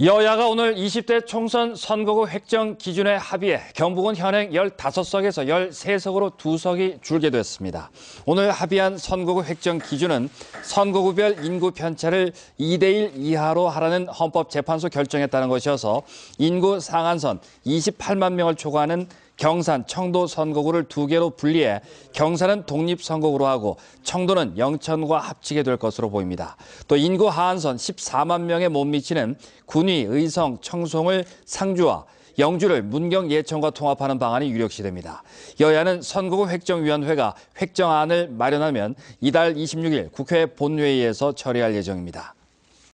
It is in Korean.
여야가 오늘 20대 총선 선거구 획정 기준에 합의해 경북은 현행 15석에서 13석으로 2석이 줄게 됐습니다. 오늘 합의한 선거구 획정 기준은 선거구별 인구 편차를 2대1 이하로 하라는 헌법재판소 따른 것이어서 인구 상한선 28만 명을 초과하는 경산, 청도 선거구를 두 개로 분리해 경산은 독립선거구로 하고 청도는 영천과 합치게 될 것으로 보입니다. 또 인구 하한선 14만 명에 못 미치는 군위, 의성, 청송을 상주와 영주를 문경 예천과 통합하는 방안이 유력시됩니다. 여야는 선거구 획정위원회가 획정안을 마련하면 이달 26일 국회 본회의에서 처리할 예정입니다.